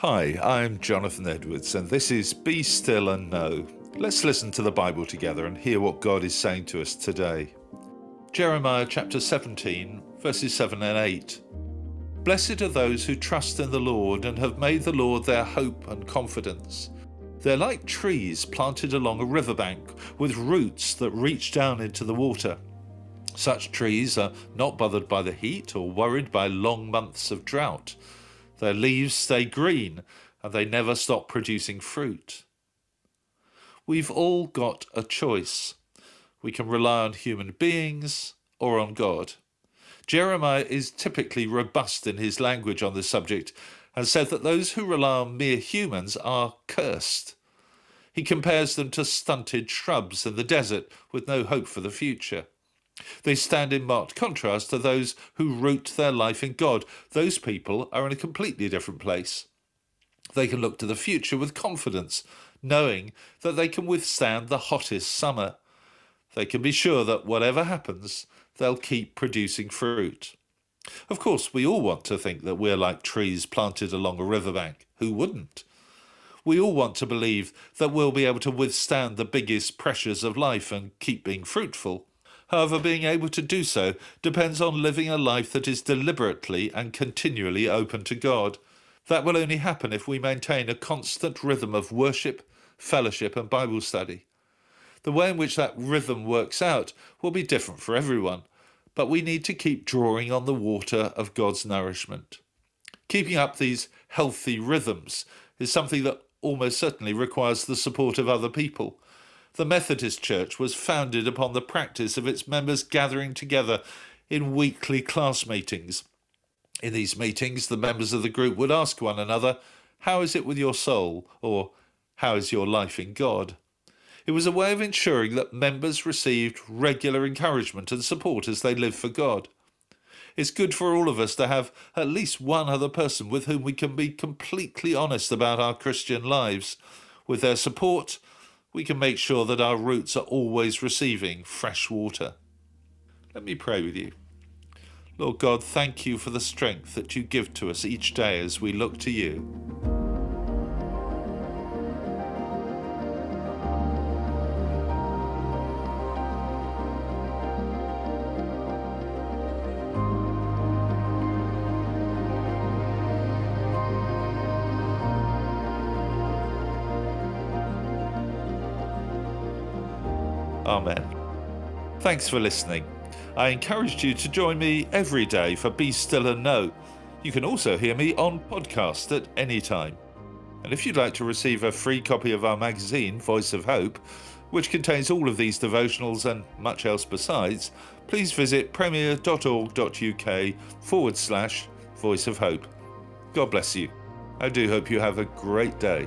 Hi, I'm Jonathan Edwards, and this is Be Still and Know. Let's listen to the Bible together and hear what God is saying to us today. Jeremiah chapter 17, verses 7 and 8. Blessed are those who trust in the Lord and have made the Lord their hope and confidence. They're like trees planted along a riverbank with roots that reach down into the water. Such trees are not bothered by the heat or worried by long months of drought. Their leaves stay green and they never stop producing fruit. We've all got a choice. We can rely on human beings or on God. Jeremiah is typically robust in his language on this subject and said that those who rely on mere humans are cursed. He compares them to stunted shrubs in the desert with no hope for the future. They stand in marked contrast to those who root their life in God. Those people are in a completely different place. They can look to the future with confidence, knowing that they can withstand the hottest summer. They can be sure that whatever happens, they'll keep producing fruit. Of course, we all want to think that we're like trees planted along a riverbank. Who wouldn't? We all want to believe that we'll be able to withstand the biggest pressures of life and keep being fruitful. However, being able to do so depends on living a life that is deliberately and continually open to God. That will only happen if we maintain a constant rhythm of worship, fellowship, and Bible study. The way in which that rhythm works out will be different for everyone, but we need to keep drawing on the water of God's nourishment. Keeping up these healthy rhythms is something that almost certainly requires the support of other people. The Methodist Church was founded upon the practice of its members gathering together in weekly class meetings. In these meetings, the members of the group would ask one another, How is it with your soul? or How is your life in God? It was a way of ensuring that members received regular encouragement and support as they lived for God. It's good for all of us to have at least one other person with whom we can be completely honest about our Christian lives. With their support, we can make sure that our roots are always receiving fresh water. Let me pray with you. Lord God, thank you for the strength that you give to us each day as we look to you. Amen. Thanks for listening. I encouraged you to join me every day for Be Still and Know. You can also hear me on podcast at any time. And if you'd like to receive a free copy of our magazine, Voice of Hope, which contains all of these devotionals and much else besides, please visit premier.org.uk forward slash Voice of Hope. God bless you. I do hope you have a great day.